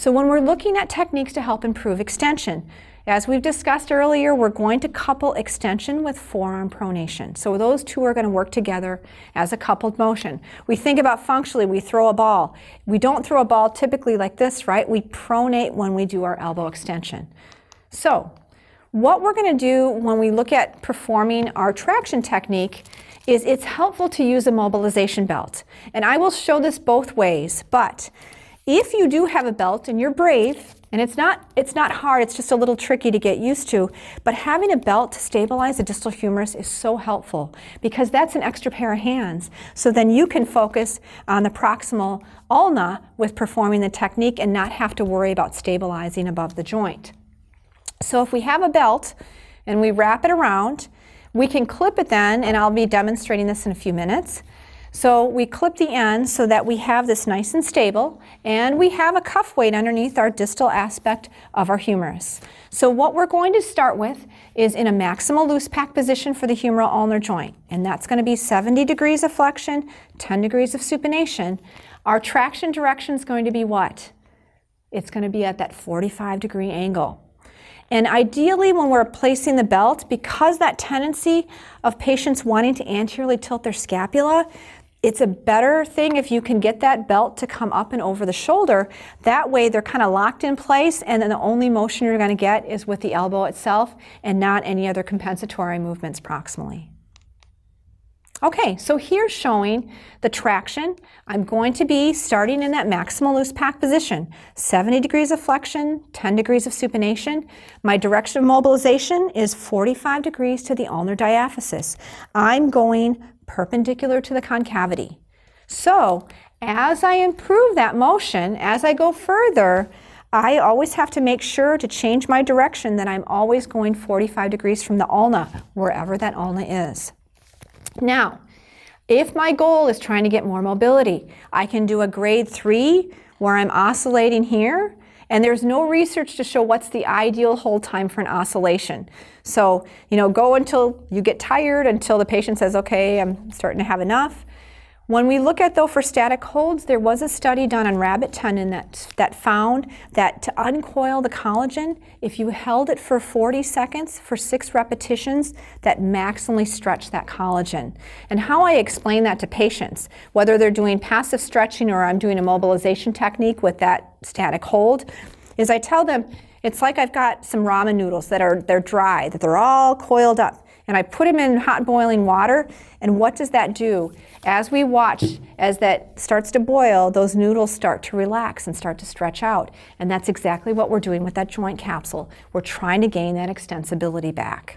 So when we're looking at techniques to help improve extension, as we've discussed earlier, we're going to couple extension with forearm pronation. So those two are going to work together as a coupled motion. We think about functionally, we throw a ball. We don't throw a ball typically like this, right? We pronate when we do our elbow extension. So what we're going to do when we look at performing our traction technique is it's helpful to use a mobilization belt. And I will show this both ways, but if you do have a belt and you're brave, and it's not, it's not hard, it's just a little tricky to get used to. But having a belt to stabilize the distal humerus is so helpful because that's an extra pair of hands. So then you can focus on the proximal ulna with performing the technique and not have to worry about stabilizing above the joint. So if we have a belt and we wrap it around, we can clip it then, and I'll be demonstrating this in a few minutes. So we clip the end so that we have this nice and stable and we have a cuff weight underneath our distal aspect of our humerus. So what we're going to start with is in a maximal loose pack position for the humeral ulnar joint and that's going to be 70 degrees of flexion, 10 degrees of supination. Our traction direction is going to be what? It's going to be at that 45 degree angle. And ideally, when we're placing the belt, because that tendency of patients wanting to anteriorly tilt their scapula, it's a better thing if you can get that belt to come up and over the shoulder. That way they're kind of locked in place and then the only motion you're going to get is with the elbow itself and not any other compensatory movements proximally. Okay, so here's showing the traction. I'm going to be starting in that maximal loose pack position. 70 degrees of flexion, 10 degrees of supination. My direction of mobilization is 45 degrees to the ulnar diaphysis. I'm going perpendicular to the concavity. So as I improve that motion, as I go further, I always have to make sure to change my direction that I'm always going 45 degrees from the ulna, wherever that ulna is. Now, if my goal is trying to get more mobility, I can do a grade three where I'm oscillating here and there's no research to show what's the ideal hold time for an oscillation. So, you know, go until you get tired, until the patient says, okay, I'm starting to have enough. When we look at though for static holds, there was a study done on rabbit tendon that, that found that to uncoil the collagen, if you held it for 40 seconds for six repetitions, that maximally stretched that collagen. And how I explain that to patients, whether they're doing passive stretching or I'm doing a mobilization technique with that static hold, is I tell them, it's like I've got some ramen noodles that are they're dry, that they're all coiled up and I put them in hot boiling water. And what does that do? As we watch, as that starts to boil, those noodles start to relax and start to stretch out. And that's exactly what we're doing with that joint capsule. We're trying to gain that extensibility back.